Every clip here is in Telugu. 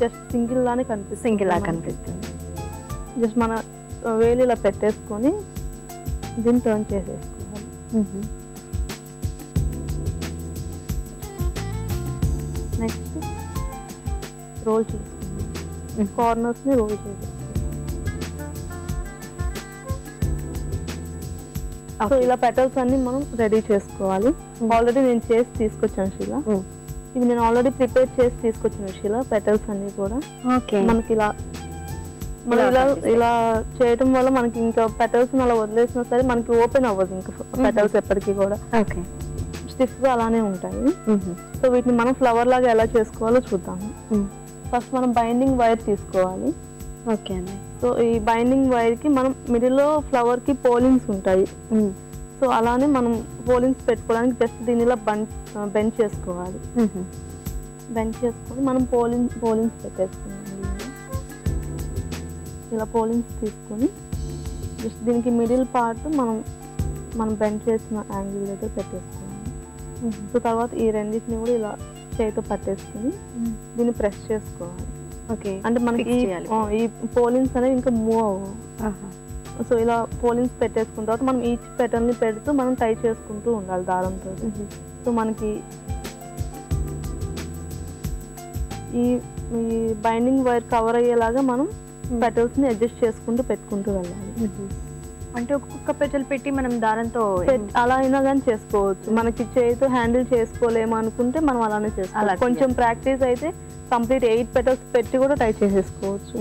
జస్ట్ సింగిల్ లానే కనిపిస్తుంది. సింగిల్ లా. కనిపిస్తుంది. జస్ట్ మన వేలు ఇలా పెట్టేసుకొని దీన్ని టర్న్ చేసేసుకోవాలి నెక్స్ట్ రోల్ చేసుకుందాం కార్నర్స్ని రోల్ చేసేసుకోవాలి సో. ఇలా పెటల్స్ అన్ని మనం రెడీ చేసుకోవాలి. ఆల్రెడీ నేను చేసి తీసుకొచ్చాను శిలా ఇవి నేను ఆల్రెడీ ప్రిపేర్ చేసి తీసుకొచ్చాను శిలా పెటల్స్ అన్ని కూడా. ఓకే. మనకి ఇలా మనం ఇలా ఇలా చేయటం వల్ల మనకి ఇంకా పెటల్స్ అలా వదిలేసినా సరే మనకి ఓపెన్ అవ్వదు ఇంకా పెటల్స్ ఎప్పటికీ కూడా. ఓకే. స్టిఫ్గా అలానే ఉంటాయి. సో వీటిని మనం ఫ్లవర్ లాగా ఎలా చేసుకోవాలో చూద్దాము ఫస్ట్ మనం బైండింగ్ వైర్ తీసుకోవాలి. ఓకే అండి. సో ఈ బైండింగ్ వైర్కి మనం మిడిల్లో ఫ్లవర్కి పోలింగ్స్ ఉంటాయి. సో అలానే మనం పోలింగ్స్ పెట్టుకోవడానికి జస్ట్ దీని ఇలా బంచ్ బెంచ్ చేసుకోవాలి. బెంచ్ చేసుకొని మనం పోలింగ్ పోలింగ్స్ పెట్టేసుకున్నాం దీనిలో. ఇలా పోలింగ్స్ తీసుకొని జస్ట్ దీనికి మిడిల్ పార్ట్ మనం మనం బెంచ్ చేసిన యాంగిల్ దగ్గర పెట్టేసుకోవాలి. సో తర్వాత ఈ రెండింటిని కూడా ఇలా చేతితో పట్టేసుకుని దీన్ని ప్రెస్ చేసుకోవాలి. ఓకే. అంటే మనకి ఈ పోలింగ్స్ అనేవి ఇంకా మూవ్ అవ్వవు. సో ఇలా పోలింగ్స్ పెట్టేసుకున్న తర్వాత మనం ఈచ్ పెటల్ని పెడుతూ మనం టై చేసుకుంటూ ఉండాలి దారంతో. సో మనకి ఈ ఈ బైండింగ్ వైర్ కవర్ అయ్యేలాగా మనం పెటల్స్ని అడ్జస్ట్ చేసుకుంటూ పెట్టుకుంటూ వెళ్ళాలి. అంటే ఒక్కొక్క పెటల్ పెట్టి మనం దారంతో అలా అయినా కానీ చేసుకోవచ్చు. మనకి చేతితో హ్యాండిల్ చేసుకోలేము అనుకుంటే మనం అలానే అలా చేసుకోవచ్చు కొంచెం ప్రాక్టీస్ అయితే కంప్లీట్ ఎయిట్ పెటల్స్ పెట్టి కూడా టై చేసేసుకోవచ్చు.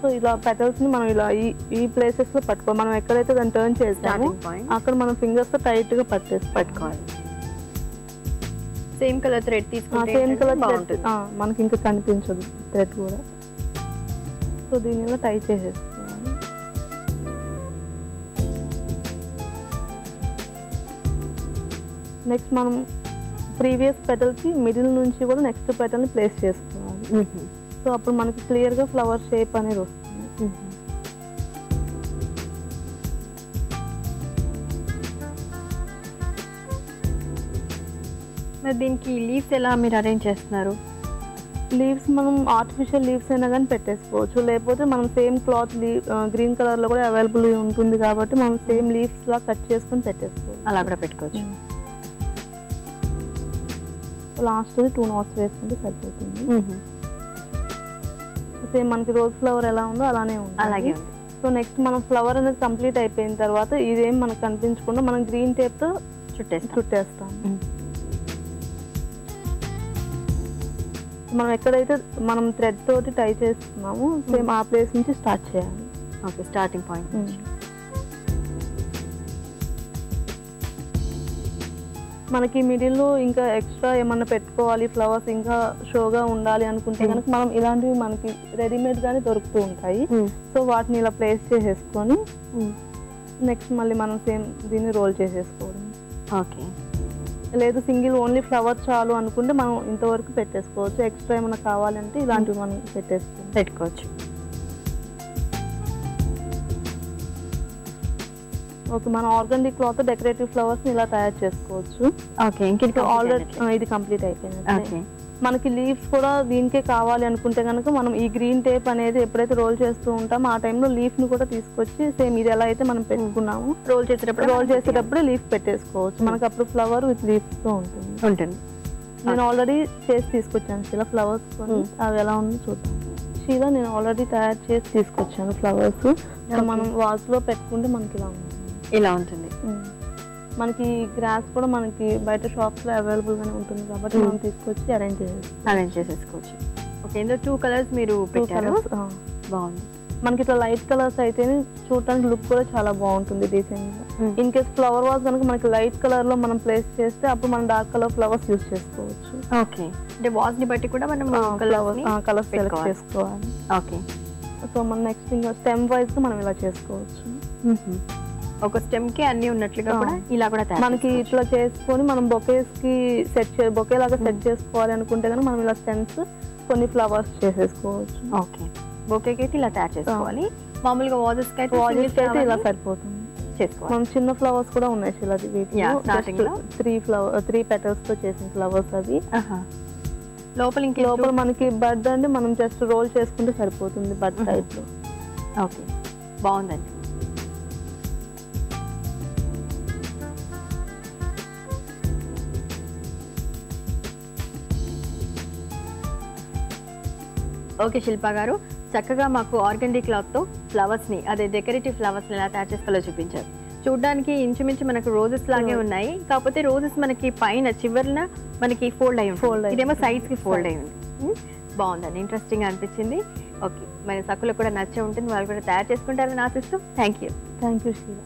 సో ఇలా పెటల్స్ని మనం ఇలా ఈ ఈ ప్లేసెస్లో పట్టుకో మనం ఎక్కడైతే దాన్ని టర్న్ చేస్తామో అక్కడ మనం ఫింగర్స్తో టైట్గా పట్టేసి పట్టుకోవాలి. సేమ్ కలర్ థ్రెడ్ తీసుకుంటే సేమ్ కలర్ మనకి ఇంకా కనిపించదు థ్రెడ్ కూడా. సో దీని ఇలా టై చేసేసుకోవాలి. నెక్స్ట్ మనం ప్రీవియస్ పెటల్కి మిడిల్ నుంచి కూడా నెక్స్ట్ పెటల్ని ప్లేస్ చేసుకోవాలి. సో అప్పుడు మనకి క్లియర్గా ఫ్లవర్ షేప్ అనేది వస్తుంది. మరి దీనికి లీవ్స్ ఎలా మీరు అరేంజ్ చేస్తున్నారు? లీవ్స్ మనం ఆర్టిఫిషియల్ లీవ్స్ అయినా కానీ పెట్టేసుకోవచ్చు. లేకపోతే మనం సేమ్ క్లాత్ లీవ్ గ్రీన్ కలర్లో కూడా అవైలబుల్ ఉంటుంది కాబట్టి మనం సేమ్ లీవ్స్ లా కట్ చేసుకొని పెట్టేసుకోవచ్చు. అలా కూడా పెట్టుకోవచ్చు. లాస్ట్ టూ నాట్స్ వేసుకుంటే సరిపోతుంది. సేమ్ మనకి రోజ్ ఫ్లవర్ ఎలా ఉందో అలానే ఉంటుంది. అలాగే ఉంది. సో నెక్స్ట్ మనం ఫ్లవర్ అనేది కంప్లీట్ అయిపోయిన తర్వాత ఇదేం మనకు కనిపించకుండా మనం గ్రీన్ టేప్తో చుట్టేస్తాం. చుట్టేస్తాం. మనం ఎక్కడైతే మనం థ్రెడ్ తోటి టై చేస్తున్నామో సేమ్ ఆ ప్లేస్ నుంచి స్టార్ట్ చేయాలి. ఓకే స్టార్టింగ్ పాయింట్ మనకి మిడిల్లో ఇంకా ఎక్స్ట్రా ఏమన్నా పెట్టుకోవాలి ఫ్లవర్స్ ఇంకా షోగా ఉండాలి అనుకుంటే. కనుక మనం ఇలాంటివి మనకి రెడీమేడ్ గానే దొరుకుతూ ఉంటాయి. సో వాటిని ఇలా ప్లేస్ చేసేసుకొని నెక్స్ట్ మళ్ళీ మనం సేమ్ దీన్ని రోల్ చేసేసుకోవడం ఓకే. లేదు సింగిల్ ఓన్లీ ఫ్లవర్ చాలు అనుకుంటే మనం ఇంతవరకు పెట్టేసుకోవచ్చు. ఎక్స్ట్రా ఏమైనా కావాలంటే ఇలాంటివి మనం పెట్టేసుకోవచ్చు. పెట్టుకోవచ్చు. ఓకే మనం ఆర్గండి క్లాత్ డెకరేటివ్ ఫ్లవర్స్ ఇలా తయారు చేసుకోవచ్చు. ఓకే ఇంక ఆల్రెడీ ఇది కంప్లీట్ ఓకే. మనకి లీవ్స్ కూడా దీనికే కావాలి అనుకుంటే కనుక మనం ఈ గ్రీన్ టేప్ అనేది ఎప్పుడైతే రోల్ చేస్తూ ఉంటామో ఆ టైంలో లీఫ్ని కూడా తీసుకొచ్చి సేమ్ ఇది ఎలా అయితే మనం పెట్టుకున్నామో రోల్ చేసేటప్పుడు రోల్ చేసేటప్పుడు లీఫ్ పెట్టేసుకోవచ్చు. మనకి అప్పుడు ఫ్లవర్ విత్ లీవ్స్తో ఉంటుంది. ఉంటుంది. నేను ఆల్రెడీ చేసి తీసుకొచ్చాను శీల ఫ్లవర్స్ కొని Hmm. అవి ఎలా ఉందో చూద్దాం. శీల నేను ఆల్రెడీ తయారు చేసి తీసుకొచ్చాను ఫ్లవర్స్. మనం వాజ్లో పెట్టుకుంటే మనకి ఇలా ఉంటుంది. ఇలా ఉంటుంది. మనకి గ్రాస్ కూడా మనకి బయట షాప్స్లో అవైలబుల్ గానే ఉంటుంది కాబట్టి. మనం తీసుకొచ్చి అరేంజ్ చేసేస్తాం అరేంజ్ చేసేసుకోవచ్చు. ఓకే ఇందులో టూ కలర్స్ మీరు పెట్టారు. బాగుంది. మనకి ఇట్లా లైట్ కలర్స్ అయితే చూడటానికి లుక్ కూడా చాలా బాగుంటుంది డీసెంట్గా Hmm. In case flower vase కనుక మనకి లైట్ కలర్లో మనం ప్లేస్ చేస్తే అప్పుడు మనం డార్క్ కలర్ ఫ్లవర్స్ యూస్ చేసుకోవచ్చు. ఓకే అంటే వాజ్ని బట్టి కూడా మనం కలర్స్ సెలెక్ట్. చేసుకోవాలి. ఓకే. సో మనం నెక్స్ట్ ఇంకా స్టెమ్ వైజ్ మనం ఇలా చేసుకోవచ్చు. ఒక స్టెమ్కి అన్ని ఉన్నట్లుగా. కూడా ఇలా కూడా మనకి ఇట్లా చేసుకొని మనం బొకేస్కి సెట్ చే బొకే లాగా సెట్ చేసుకోవాలి అనుకుంటే కనుక మనం ఇలా స్టెమ్స్ కొన్ని ఫ్లవర్స్ చేసేసుకోవచ్చు. ఓకే. బొకేకి అయితే ఇలా తయారు చేసుకోవాలి. మామూలుగా వాజెస్ అయితే వాజెస్ అయితే ఇలా సరిపోతుంది. మనం చిన్న ఫ్లవర్స్ కూడా ఉన్నాయి శిలాది. త్రీ ఫ్లవర్ త్రీ పెటల్స్తో చేసిన ఫ్లవర్స్ అవి. లోపల ఇంక లోపల మనకి బడ్ అండి మనం జస్ట్ రోల్ చేసుకుంటే సరిపోతుంది Mhm. టైప్లో. ఓకే. బాగుందండి. ఓకే శిల్ప గారు. చక్కగా మాకు ఆర్గండీ క్లాత్తో ఫ్లవర్స్ని అదే డెకరేటివ్ ఫ్లవర్స్ని ఎలా తయారు చేసుకోవాలో చూపించారు. చూడడానికి ఇంచుమించు మనకు రోజెస్ లాగే. ఉన్నాయి. కాకపోతే రోజెస్ మనకి పైన చివరిన మనకి ఫోల్డ్ అయి Fold ఉంటుంది అయి ఇదేమో ఉంటుంది. సైడ్స్కి ఫోల్డ్ అయి Sides. ఉంది? బాగుందండి. ఇంట్రెస్టింగ్ అనిపించింది. ఓకే మరి సక్కులకు కూడా నచ్చే ఉంటుంది. వాళ్ళు కూడా తయారు చేసుకుంటారని ఆశిస్తూ. Thank you thank you Shiva